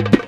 you